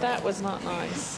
That was not nice.